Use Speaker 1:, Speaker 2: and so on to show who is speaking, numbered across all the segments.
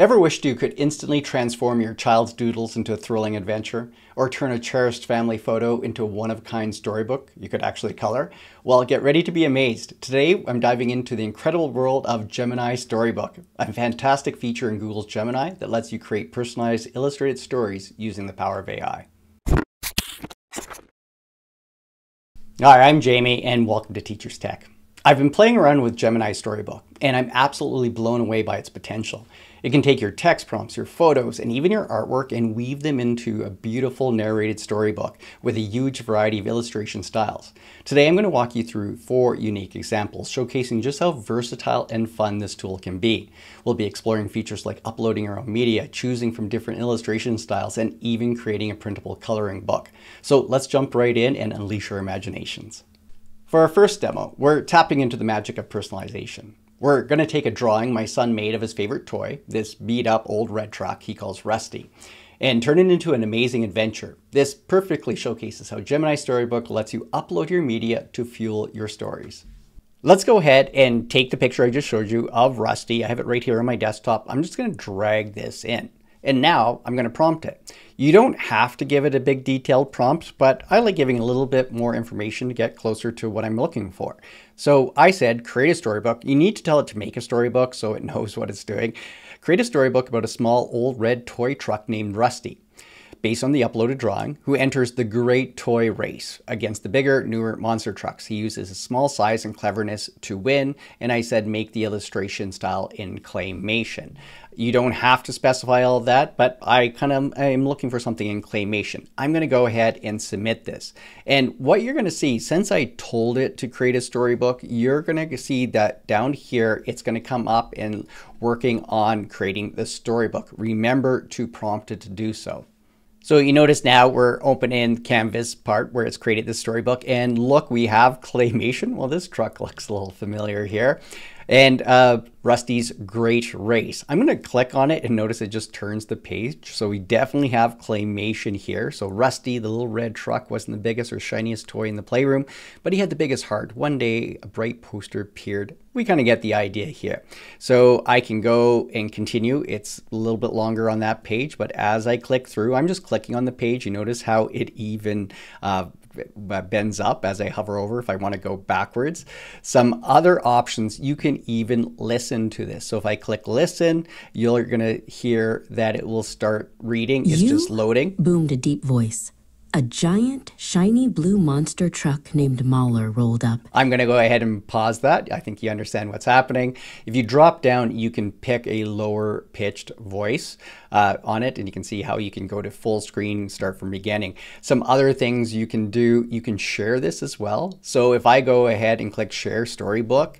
Speaker 1: Ever wished you could instantly transform your child's doodles into a thrilling adventure? Or turn a cherished family photo into a one-of-a-kind storybook you could actually color? Well, get ready to be amazed. Today, I'm diving into the incredible world of Gemini Storybook, a fantastic feature in Google's Gemini that lets you create personalized illustrated stories using the power of AI. Hi, I'm Jamie and welcome to Teacher's Tech. I've been playing around with Gemini Storybook and I'm absolutely blown away by its potential. It can take your text prompts, your photos, and even your artwork and weave them into a beautiful narrated storybook with a huge variety of illustration styles. Today I'm going to walk you through four unique examples showcasing just how versatile and fun this tool can be. We'll be exploring features like uploading your own media, choosing from different illustration styles, and even creating a printable coloring book. So let's jump right in and unleash our imaginations. For our first demo, we're tapping into the magic of personalization. We're going to take a drawing my son made of his favorite toy, this beat up old red truck he calls Rusty, and turn it into an amazing adventure. This perfectly showcases how Gemini Storybook lets you upload your media to fuel your stories. Let's go ahead and take the picture I just showed you of Rusty. I have it right here on my desktop. I'm just going to drag this in. And now I'm going to prompt it. You don't have to give it a big detailed prompt, but I like giving a little bit more information to get closer to what I'm looking for. So I said, create a storybook. You need to tell it to make a storybook so it knows what it's doing. Create a storybook about a small old red toy truck named Rusty based on the uploaded drawing, who enters the great toy race against the bigger, newer monster trucks. He uses his small size and cleverness to win, and I said make the illustration style in claymation. You don't have to specify all of that, but I kind of am looking for something in claymation. I'm going to go ahead and submit this. And what you're going to see, since I told it to create a storybook, you're going to see that down here, it's going to come up and working on creating the storybook. Remember to prompt it to do so. So you notice now we're open in Canvas part where it's created this storybook and look, we have claymation. Well, this truck looks a little familiar here and uh, Rusty's Great Race. I'm going to click on it and notice it just turns the page. So we definitely have claymation here. So Rusty, the little red truck, wasn't the biggest or shiniest toy in the playroom, but he had the biggest heart. One day, a bright poster appeared. We kind of get the idea here. So I can go and continue. It's a little bit longer on that page, but as I click through, I'm just clicking on the page. You notice how it even uh, Uh, bends up as I hover over if I want to go backwards. Some other options, you can even listen to this. So if I click listen, you're going to hear that it will start reading. It's
Speaker 2: you
Speaker 1: just loading.
Speaker 2: Boomed a deep voice. A giant, shiny blue monster truck named Mauler rolled up.
Speaker 1: I'm going to go ahead and pause that. I think you understand what's happening. If you drop down, you can pick a lower pitched voice uh, on it, and you can see how you can go to full screen, start from beginning. Some other things you can do, you can share this as well. So if I go ahead and click share storybook,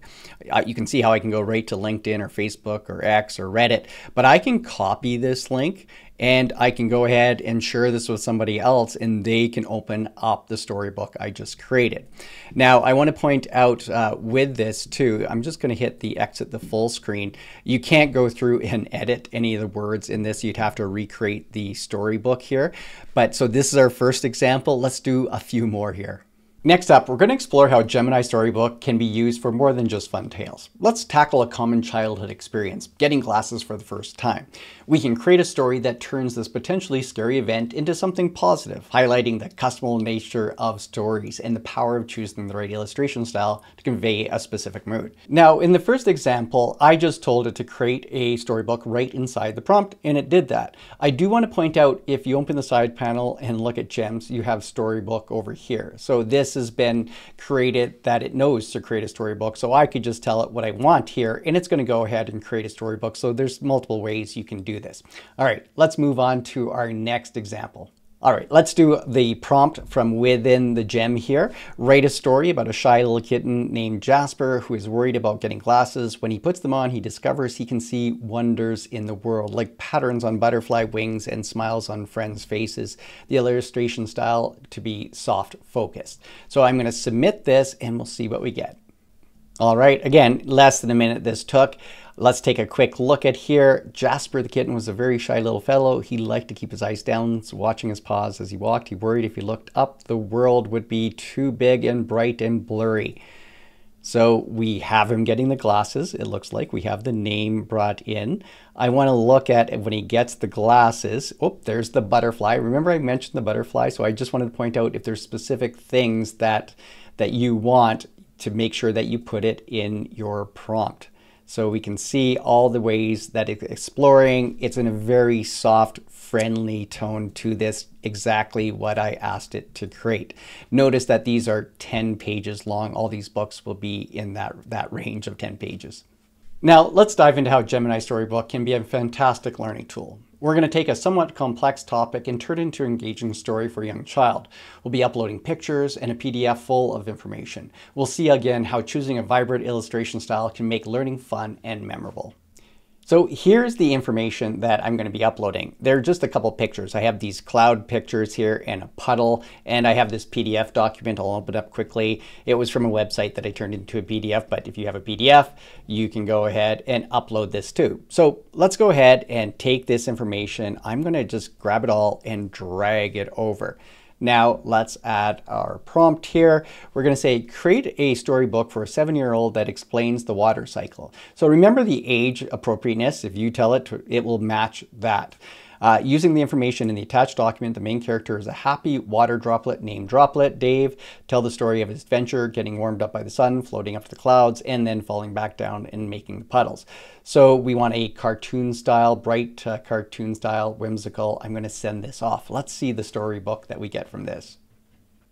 Speaker 1: uh, you can see how I can go right to LinkedIn or Facebook or X or Reddit, but I can copy this link and I can go ahead and share this with somebody else and they can open up the storybook I just created. Now I want to point out uh, with this too, I'm just going to hit the exit the full screen. You can't go through and edit any of the words in this. You'd have to recreate the storybook here. But so this is our first example. Let's do a few more here. Next up, we're going to explore how Gemini Storybook can be used for more than just fun tales. Let's tackle a common childhood experience, getting glasses for the first time. We can create a story that turns this potentially scary event into something positive, highlighting the customizable nature of stories and the power of choosing the right illustration style to convey a specific mood. Now, in the first example, I just told it to create a storybook right inside the prompt, and it did that. I do want to point out, if you open the side panel and look at gems, you have storybook over here. So this has been created that it knows to create a storybook. So I could just tell it what I want here and it's going to go ahead and create a storybook. So there's multiple ways you can do this. All right, let's move on to our next example. All right, let's do the prompt from within the gem here. Write a story about a shy little kitten named Jasper who is worried about getting glasses. When he puts them on, he discovers he can see wonders in the world, like patterns on butterfly wings and smiles on friends' faces. The illustration style to be soft focused. So I'm going to submit this and we'll see what we get. All right, again, less than a minute this took. Let's take a quick look at here. Jasper the kitten was a very shy little fellow. He liked to keep his eyes down, watching his paws as he walked. He worried if he looked up, the world would be too big and bright and blurry. So we have him getting the glasses. It looks like we have the name brought in. I want to look at when he gets the glasses. Oh, there's the butterfly. Remember I mentioned the butterfly? So I just wanted to point out if there's specific things that, that you want to make sure that you put it in your prompt. So we can see all the ways that it's exploring. It's in a very soft, friendly tone to this, exactly what I asked it to create. Notice that these are 10 pages long. All these books will be in that, that range of 10 pages. Now let's dive into how Gemini Storybook can be a fantastic learning tool. We're going to take a somewhat complex topic and turn it into an engaging story for a young child. We'll be uploading pictures and a PDF full of information. We'll see again how choosing a vibrant illustration style can make learning fun and memorable. So here's the information that I'm going to be uploading. There are just a couple pictures. I have these cloud pictures here and a puddle, and I have this PDF document. I'll open up quickly. It was from a website that I turned into a PDF, but if you have a PDF, you can go ahead and upload this too. So let's go ahead and take this information. I'm going to just grab it all and drag it over. Now let's add our prompt here. We're going to say create a storybook for a seven-year-old that explains the water cycle. So remember the age appropriateness. If you tell it, to, it will match that. Uh, using the information in the attached document, the main character is a happy water droplet named Droplet. Dave tell the story of his adventure, getting warmed up by the sun, floating up to the clouds, and then falling back down and making the puddles. So we want a cartoon style, bright uh, cartoon style, whimsical. I'm going to send this off. Let's see the storybook that we get from this.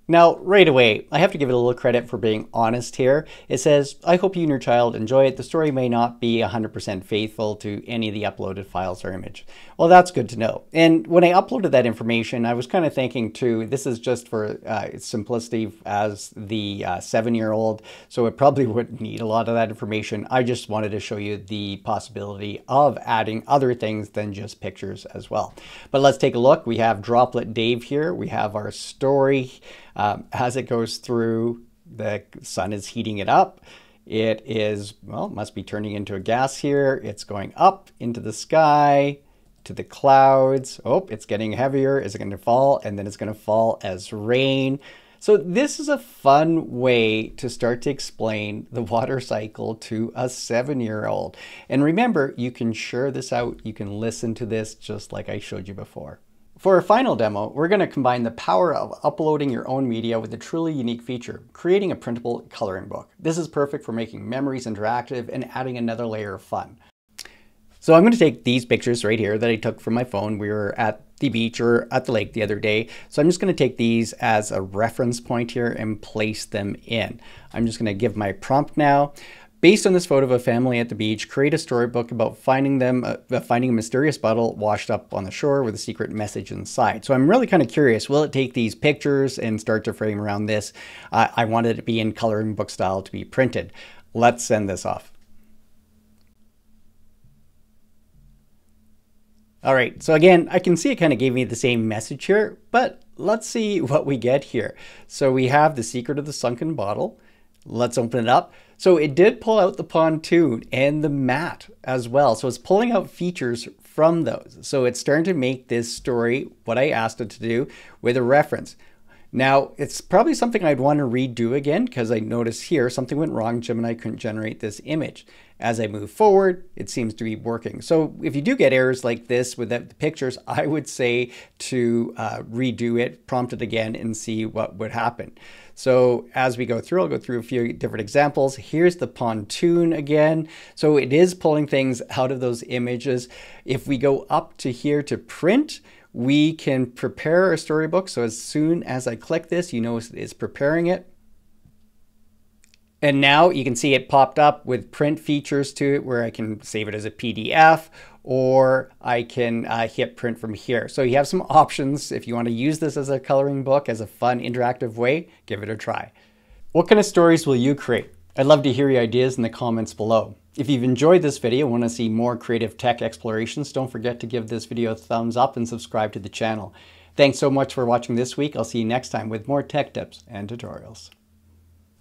Speaker 1: Now, right away, I have to give it a little credit for being honest here. It says, I hope you and your child enjoy it. The story may not be 100% faithful to any of the uploaded files or image. Well, that's good to know. And when I uploaded that information, I was kind of thinking too, this is just for uh, simplicity as the uh, seven-year-old, so it probably wouldn't need a lot of that information. I just wanted to show you the possibility of adding other things than just pictures as well. But let's take a look. We have Droplet Dave here. We have our story. Um, as it goes through, the sun is heating it up. It is, well, must be turning into a gas here. It's going up into the sky, to the clouds. Oh, it's getting heavier. Is it going to fall? And then it's going to fall as rain. So this is a fun way to start to explain the water cycle to a seven-year-old. And remember, you can share this out. You can listen to this just like I showed you before. For our final demo, we're going to combine the power of uploading your own media with a truly unique feature, creating a printable coloring book. This is perfect for making memories interactive and adding another layer of fun. So I'm going to take these pictures right here that I took from my phone. We were at the beach or at the lake the other day. So I'm just going to take these as a reference point here and place them in. I'm just going to give my prompt now. Based on this photo of a family at the beach, create a storybook about finding them, uh, finding a mysterious bottle washed up on the shore with a secret message inside. So I'm really kind of curious, will it take these pictures and start to frame around this? Uh, I wanted it to be in coloring book style to be printed. Let's send this off. All right, so again, I can see it kind of gave me the same message here, but let's see what we get here. So we have the secret of the sunken bottle. Let's open it up. So it did pull out the pontoon and the mat as well. So it's pulling out features from those. So it's starting to make this story what I asked it to do with a reference. Now, it's probably something I'd want to redo again because I noticed here something went wrong. Gemini couldn't generate this image. As I move forward, it seems to be working. So if you do get errors like this with the pictures, I would say to uh, redo it, prompt it again, and see what would happen. So as we go through, I'll go through a few different examples. Here's the pontoon again. So it is pulling things out of those images. If we go up to here to print, we can prepare our storybook. So as soon as I click this, you notice it's preparing it. And now you can see it popped up with print features to it where I can save it as a PDF or I can uh, hit print from here. So you have some options if you want to use this as a coloring book as a fun interactive way, give it a try. What kind of stories will you create? I'd love to hear your ideas in the comments below. If you've enjoyed this video and want to see more creative tech explorations, don't forget to give this video a thumbs up and subscribe to the channel. Thanks so much for watching this week. I'll see you next time with more tech tips and tutorials.